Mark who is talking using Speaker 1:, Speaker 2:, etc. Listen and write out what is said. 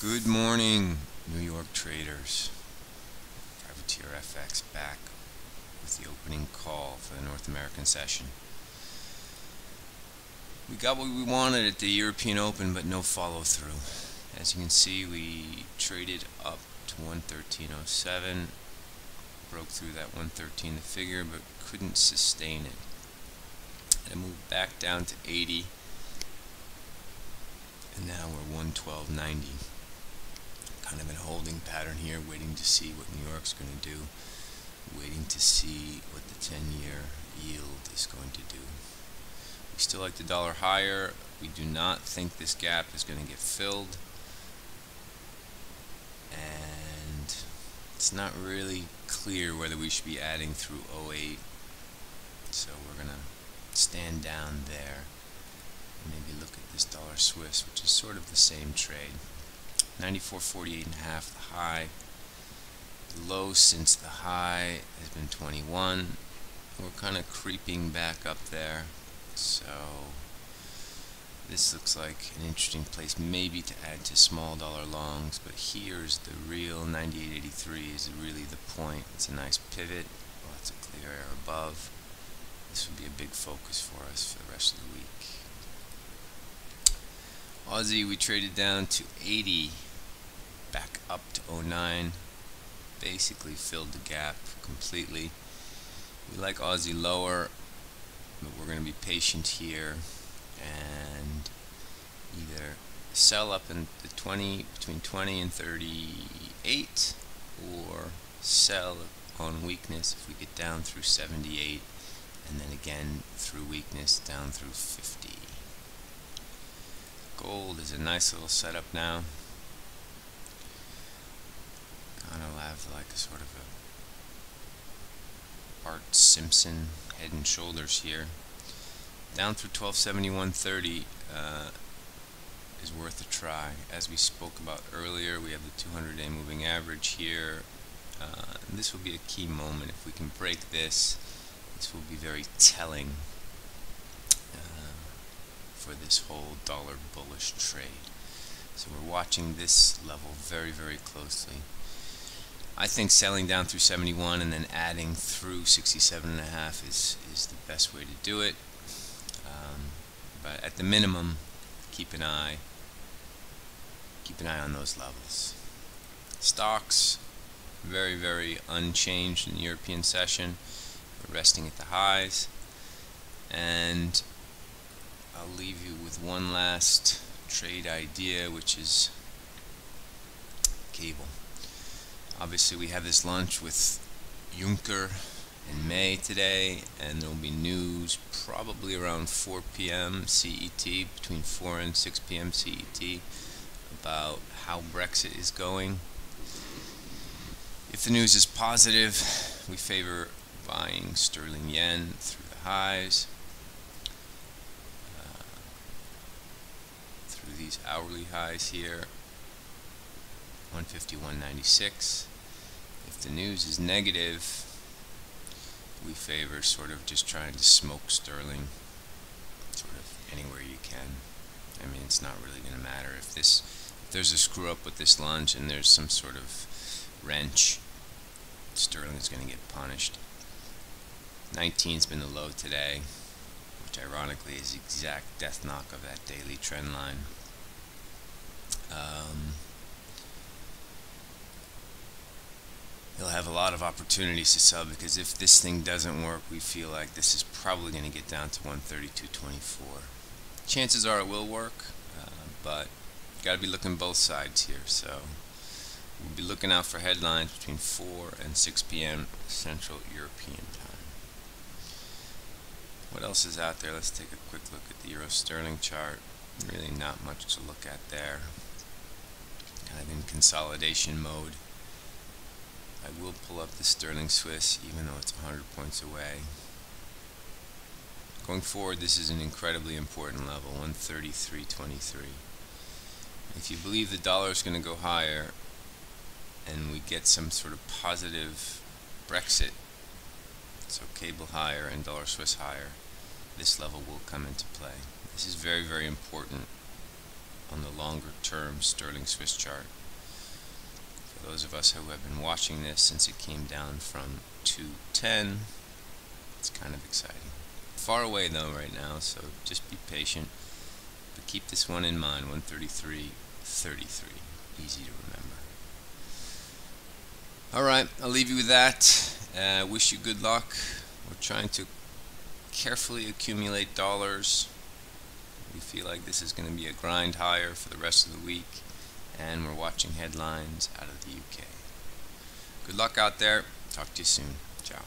Speaker 1: Good morning, New York traders. Privateer FX back with the opening call for the North American session. We got what we wanted at the European Open, but no follow through. As you can see, we traded up to 113.07, broke through that 113 the figure, but couldn't sustain it. And it moved back down to 80, and now we're 112.90 kind of in a holding pattern here, waiting to see what New York's going to do, waiting to see what the 10-year yield is going to do. We still like the dollar higher. We do not think this gap is going to get filled. And it's not really clear whether we should be adding through 08. So we're going to stand down there maybe look at this dollar Swiss, which is sort of the same trade. 94.48 and a half the high. The low since the high has been 21. We're kind of creeping back up there. So this looks like an interesting place maybe to add to small dollar longs, but here's the real 98.83 is really the point. It's a nice pivot, lots of clear air above. This would be a big focus for us for the rest of the week. Aussie we traded down to 80 back up to 09 basically filled the gap completely. We like Aussie lower but we're going to be patient here and either sell up in the 20 between 20 and 38 or sell on weakness if we get down through 78 and then again through weakness down through 50 gold is a nice little setup now kind of have like a sort of a Bart Simpson head and shoulders here. Down through 1271.30 uh, is worth a try. As we spoke about earlier, we have the 200-day moving average here. Uh, this will be a key moment. If we can break this, this will be very telling uh, for this whole dollar bullish trade. So we're watching this level very, very closely. I think selling down through 71 and then adding through 67 and a half is, is the best way to do it. Um, but at the minimum, keep an eye keep an eye on those levels. Stocks, very, very unchanged in the European session. We're resting at the highs. And I'll leave you with one last trade idea, which is cable. Obviously, we have this lunch with Juncker in May today, and there will be news probably around 4 p.m. CET, between 4 and 6 p.m. CET, about how Brexit is going. If the news is positive, we favor buying sterling yen through the highs, uh, through these hourly highs here. 151.96. If the news is negative, we favor sort of just trying to smoke sterling sort of anywhere you can. I mean, it's not really going to matter if this if there's a screw up with this lunge and there's some sort of wrench, sterling is going to get punished. 19's been the low today, which ironically is the exact death knock of that daily trend line. Um, he'll have a lot of opportunities to sell because if this thing doesn't work, we feel like this is probably going to get down to 132.24. Chances are it will work, uh, but got to be looking both sides here. So we'll be looking out for headlines between 4 and 6 p.m. Central European time. What else is out there? Let's take a quick look at the Euro Sterling chart. Really not much to look at there. Kind of in consolidation mode. Will pull up the Sterling Swiss even though it's 100 points away. Going forward, this is an incredibly important level, 133.23. If you believe the dollar is going to go higher and we get some sort of positive Brexit, so cable higher and dollar Swiss higher, this level will come into play. This is very, very important on the longer term sterling Swiss chart. For those of us who have been watching this since it came down from 210, it's kind of exciting. Far away though right now, so just be patient. But keep this one in mind 133, 33. Easy to remember. Alright, I'll leave you with that. Uh, wish you good luck. We're trying to carefully accumulate dollars. We feel like this is going to be a grind higher for the rest of the week, and we're watching headlines out of the UK. Good luck out there. Talk to you soon. Ciao.